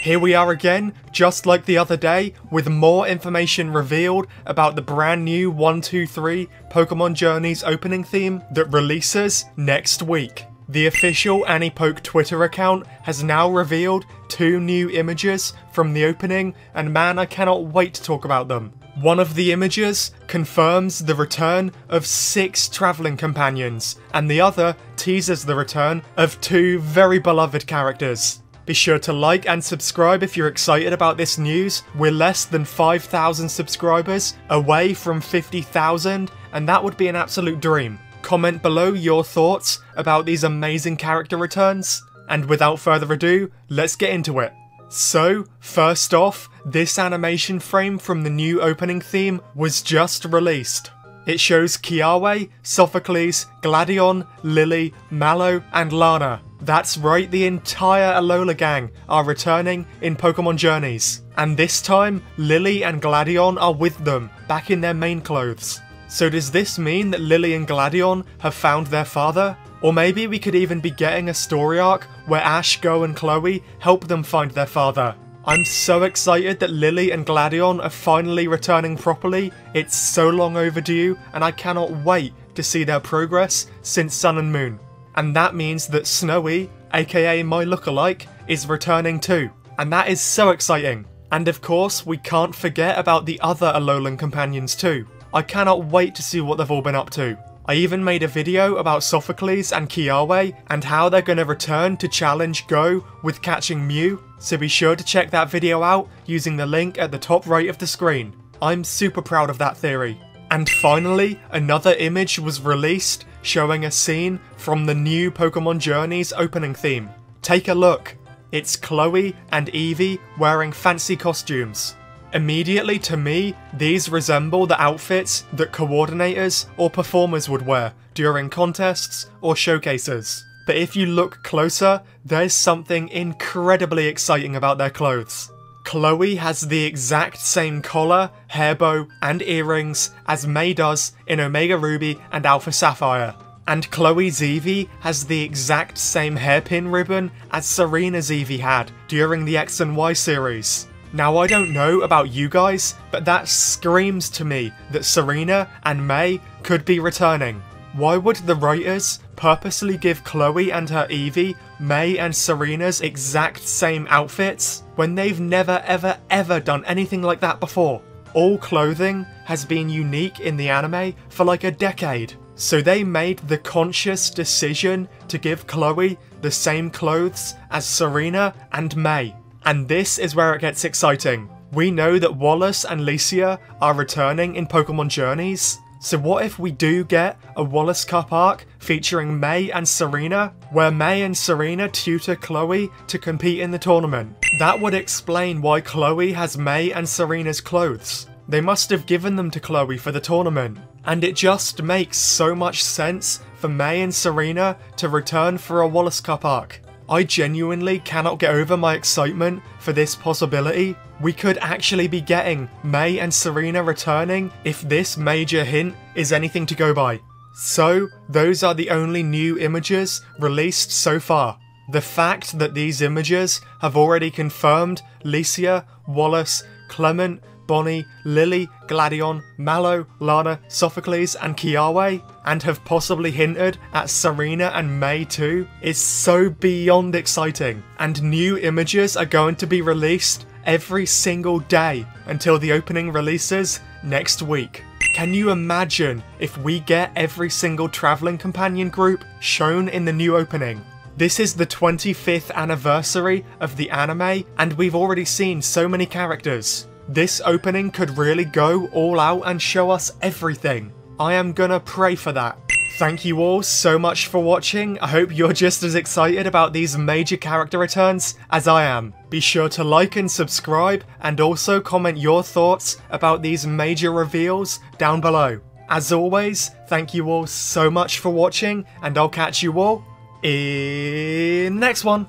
Here we are again, just like the other day, with more information revealed about the brand new 123 Pokemon Journeys opening theme that releases next week. The official AniPoke Twitter account has now revealed two new images from the opening, and man, I cannot wait to talk about them. One of the images confirms the return of six travelling companions, and the other teases the return of two very beloved characters. Be sure to like and subscribe if you're excited about this news. We're less than 5,000 subscribers away from 50,000, and that would be an absolute dream. Comment below your thoughts about these amazing character returns. And without further ado, let's get into it. So, first off, this animation frame from the new opening theme was just released. It shows Kiawe, Sophocles, Gladion, Lillie, Mallow, and Lana. That's right, the entire Alola gang are returning in Pokemon Journeys. And this time, Lillie and Gladion are with them, back in their main clothes. So does this mean that Lillie and Gladion have found their father? Or maybe we could even be getting a story arc where Ash, Goh and Chloe help them find their father. I'm so excited that Lillie and Gladion are finally returning properly. It's so long overdue and I cannot wait to see their progress since Sun and Moon. And that means that Snowy, aka my lookalike, is returning too. And that is so exciting. And of course, we can't forget about the other Alolan companions too. I cannot wait to see what they've all been up to. I even made a video about Sophocles and Kiawe and how they're going to return to challenge Goh with catching Mew, so be sure to check that video out using the link at the top right of the screen. I'm super proud of that theory. And finally, another image was released showing a scene from the new Pokemon Journeys opening theme. Take a look. It's Chloe and Eevee wearing fancy costumes. Immediately to me, these resemble the outfits that coordinators or performers would wear during contests or showcases. But if you look closer, there's something incredibly exciting about their clothes. Chloe has the exact same collar, hair bow, and earrings as May does in Omega Ruby and Alpha Sapphire. And Chloe's Eevee has the exact same hairpin ribbon as Serena's Eevee had during the X and Y series. Now I don't know about you guys, but that screams to me that Serena and May could be returning. Why would the writers purposely give Chloe and her Eevee May and Serena's exact same outfits when they've never ever ever done anything like that before? All clothing has been unique in the anime for like a decade. So they made the conscious decision to give Chloe the same clothes as Serena and May. And this is where it gets exciting. We know that Wallace and Lisia are returning in Pokemon Journeys, so what if we do get a Wallace Cup arc featuring May and Serena, where May and Serena tutor Chloe to compete in the tournament? That would explain why Chloe has May and Serena's clothes. They must have given them to Chloe for the tournament. And it just makes so much sense for May and Serena to return for a Wallace Cup arc. I genuinely cannot get over my excitement for this possibility. We could actually be getting May and Serena returning if this major hint is anything to go by. So, those are the only new images released so far. The fact that these images have already confirmed Lisia, Wallace, Clemont, Bonnie, Lillie, Gladion, Mallow, Lana, Sophocles, and Kiawe, and have possibly hinted at Serena and May too, is so beyond exciting. And new images are going to be released every single day until the opening releases next week. Can you imagine if we get every single travelling companion group shown in the new opening? This is the 25th anniversary of the anime, and we've already seen so many characters. This opening could really go all out and show us everything. I am gonna pray for that. Thank you all so much for watching. I hope you're just as excited about these major character returns as I am. Be sure to like and subscribe and also comment your thoughts about these major reveals down below. As always, thank you all so much for watching and I'll catch you all in the next one.